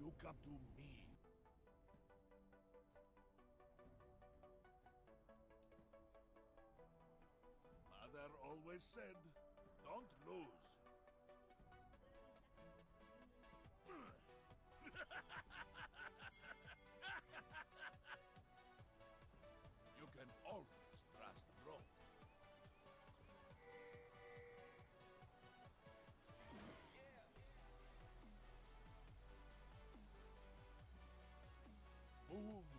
You come to me. Mother always said, don't lose. Move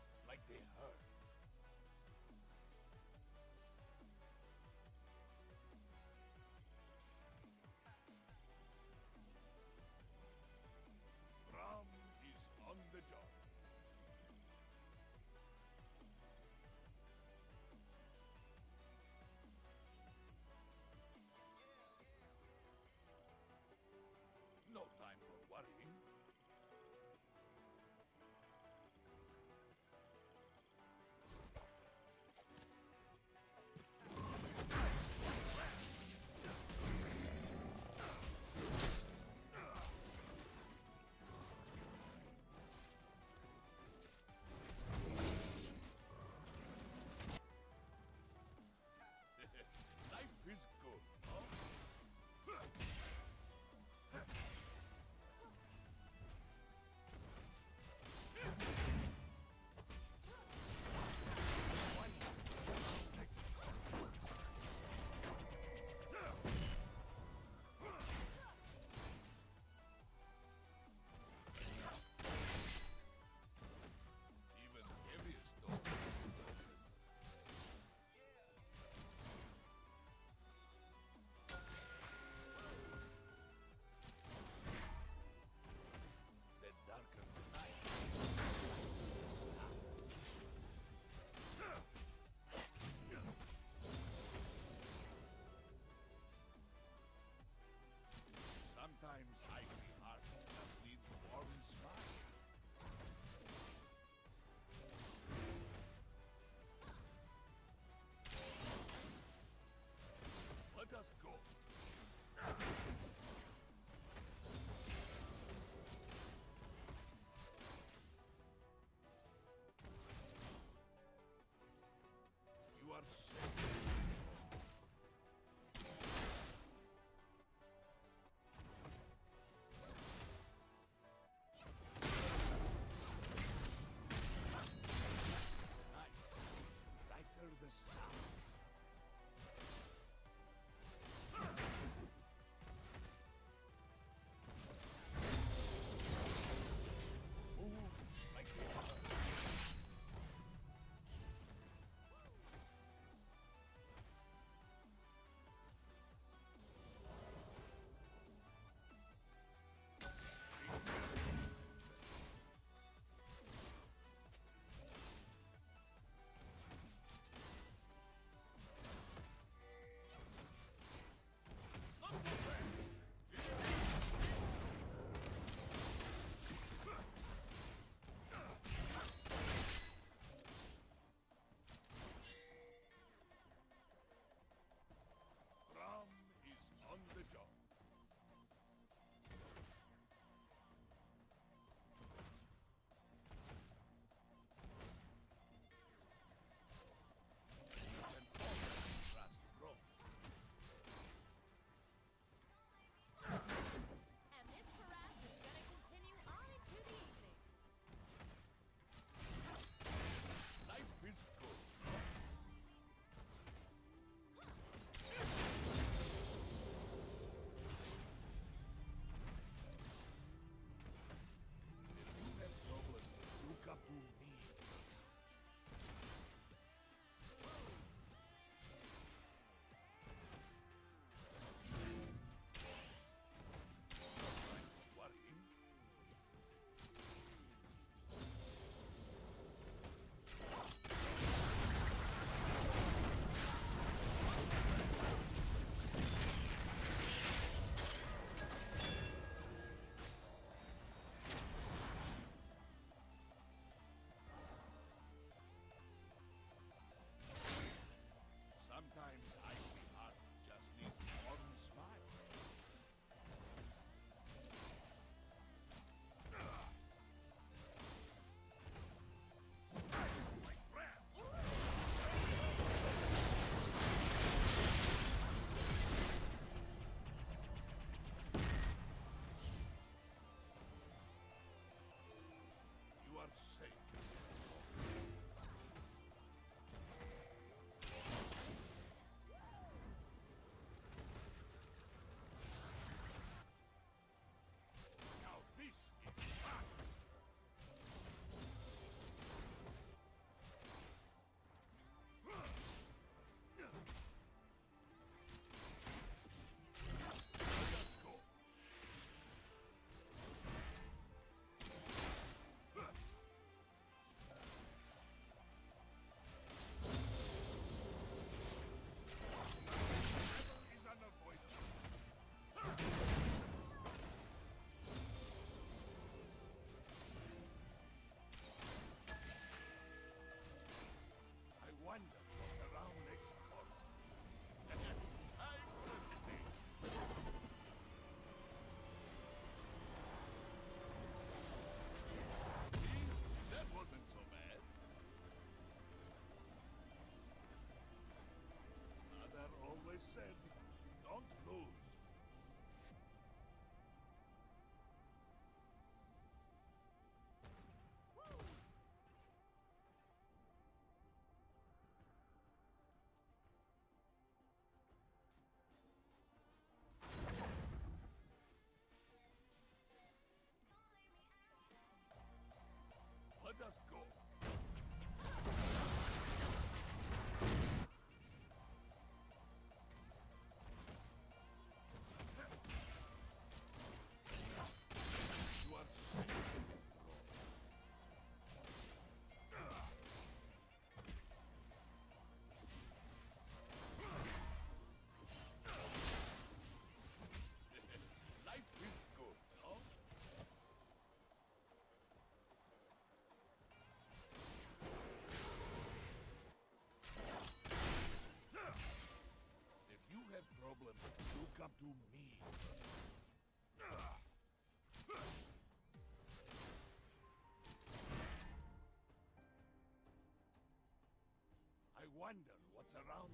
around.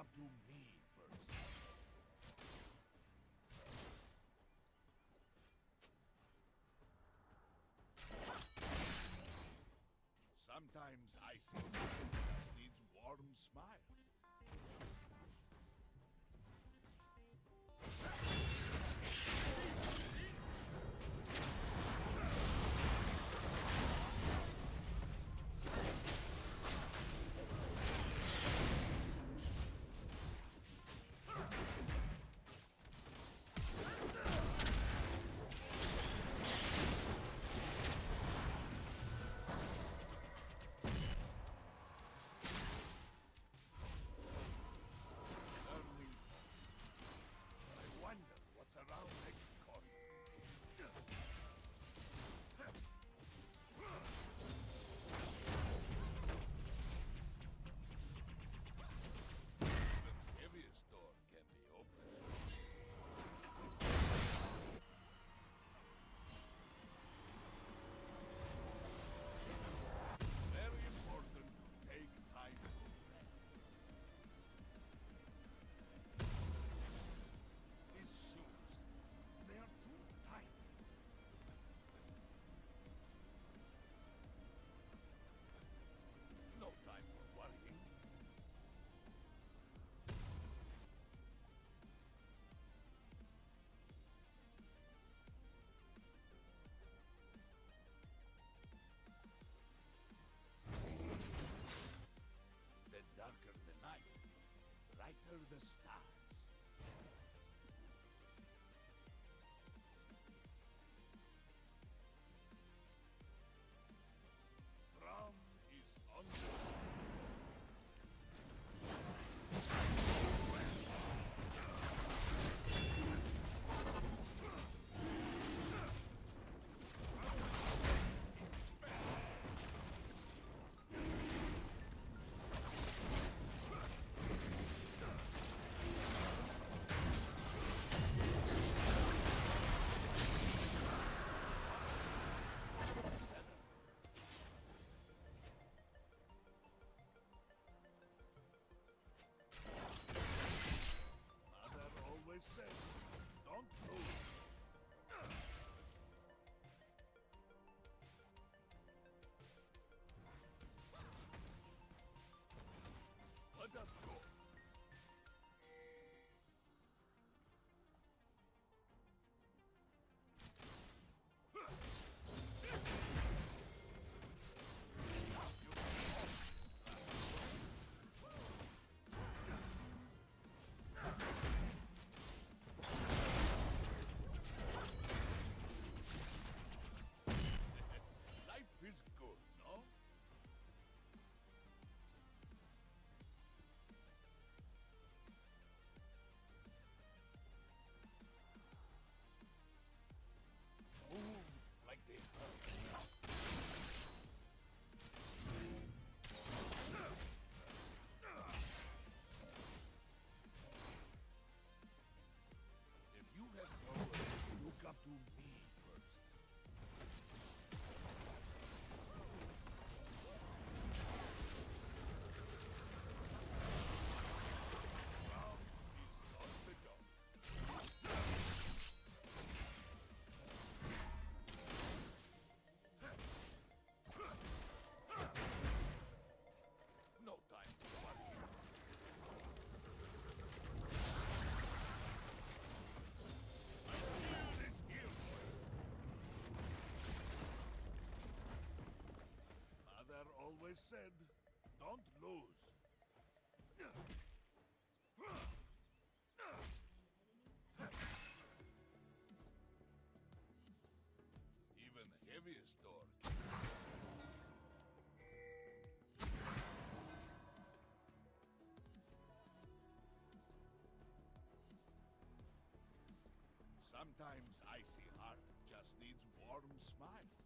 up to me first. Sometimes I see just needs warm smile. always said, don't lose. Even heaviest door. Sometimes icy heart just needs warm smile.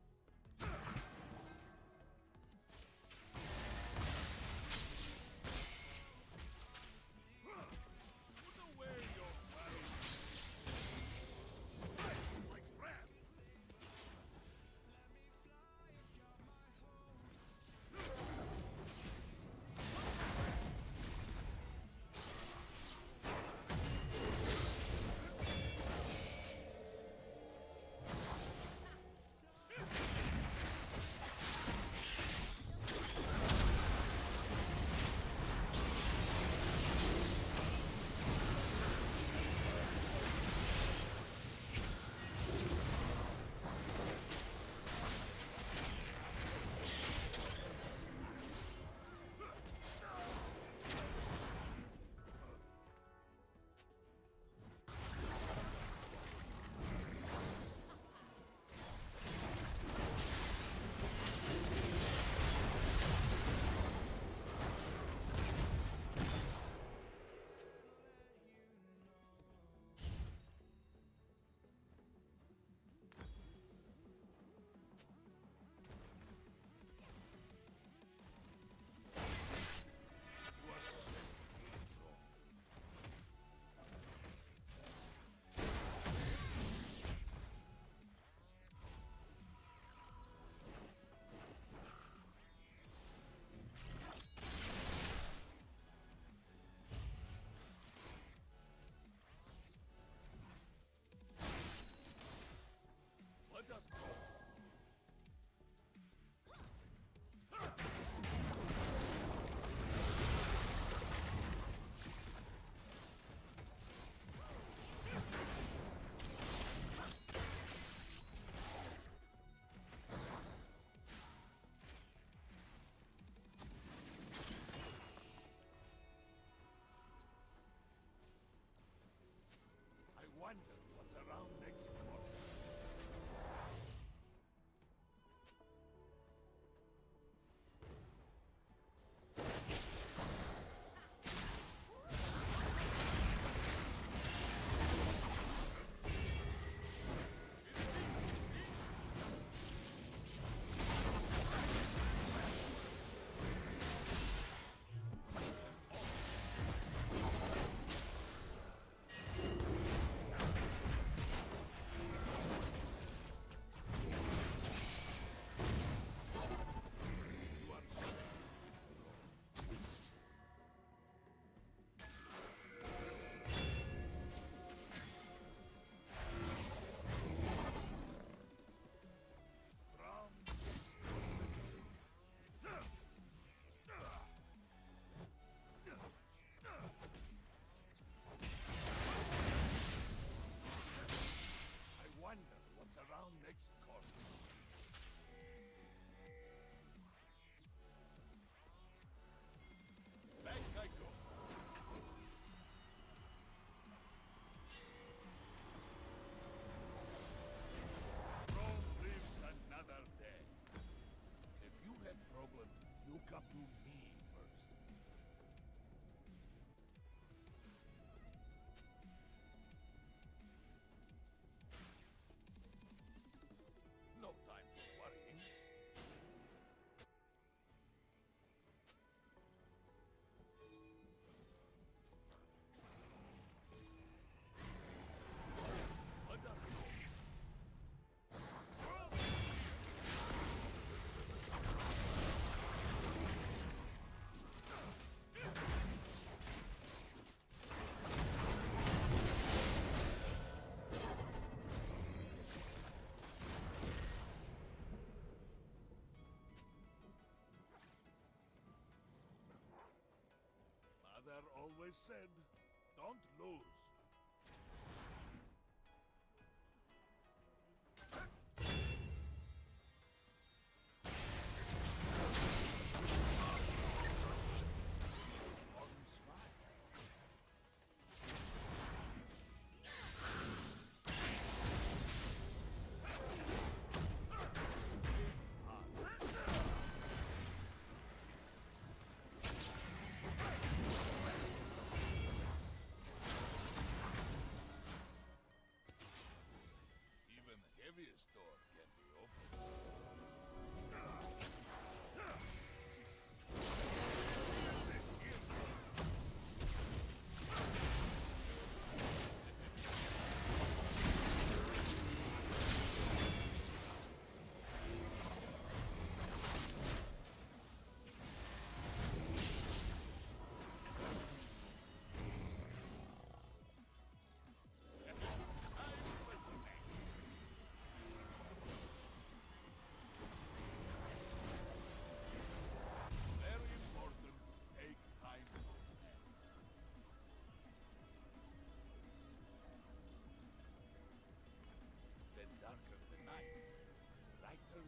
always said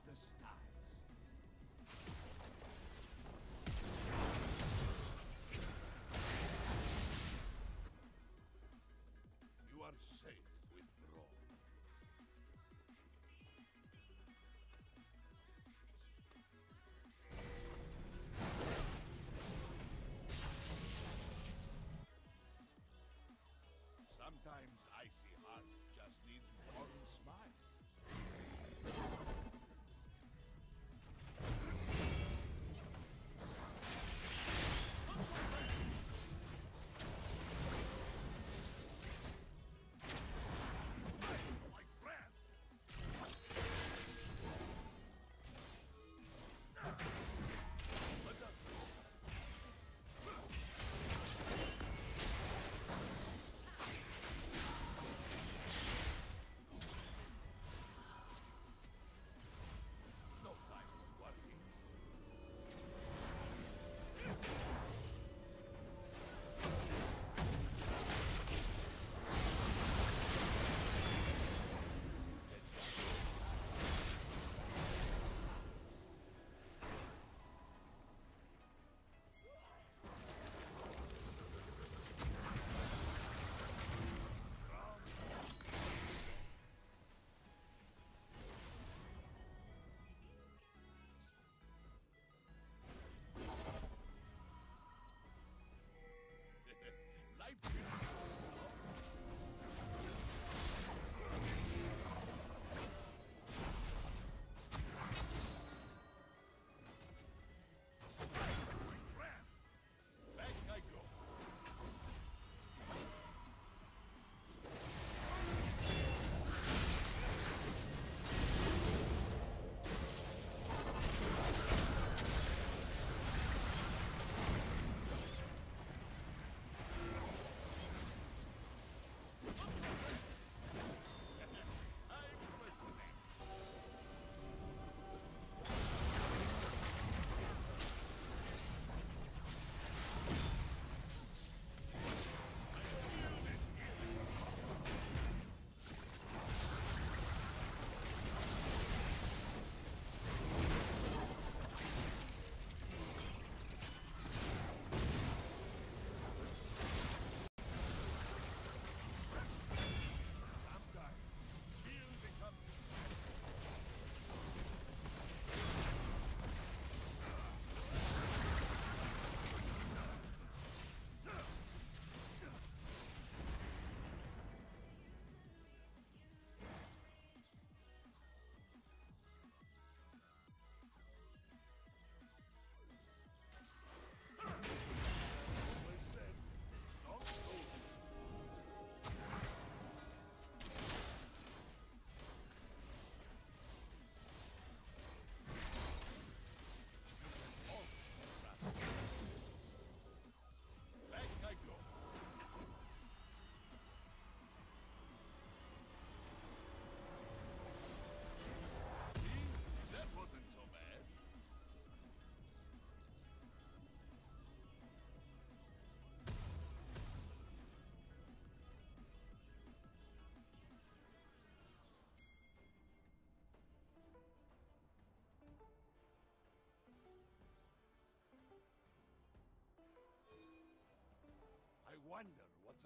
the stars.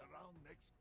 Around next